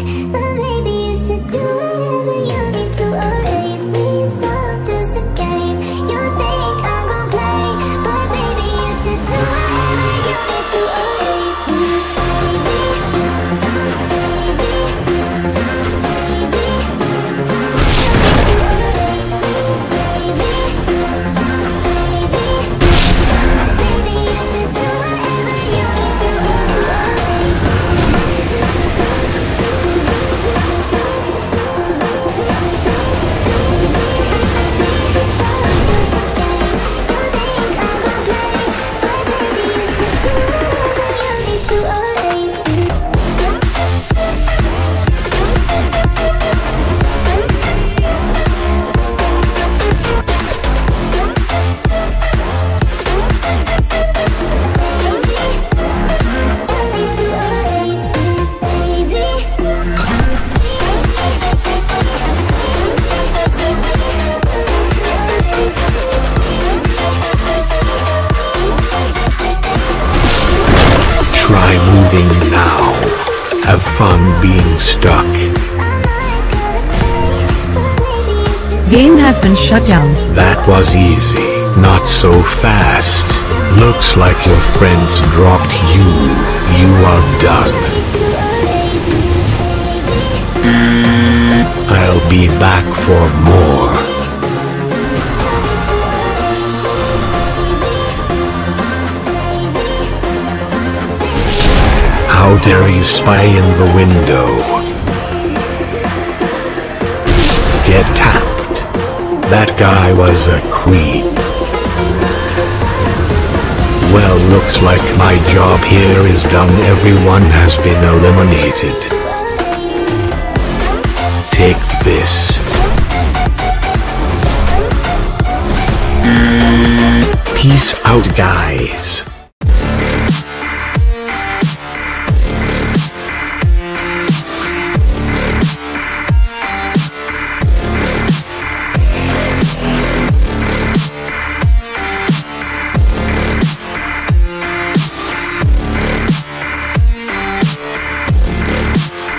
But Try moving now. Have fun being stuck. Game has been shut down. That was easy. Not so fast. Looks like your friends dropped you. You are done. Mm. I'll be back for more. How dare you spy in the window? Get tapped. That guy was a creep. Well, looks like my job here is done. Everyone has been eliminated. Take this. Peace out, guys.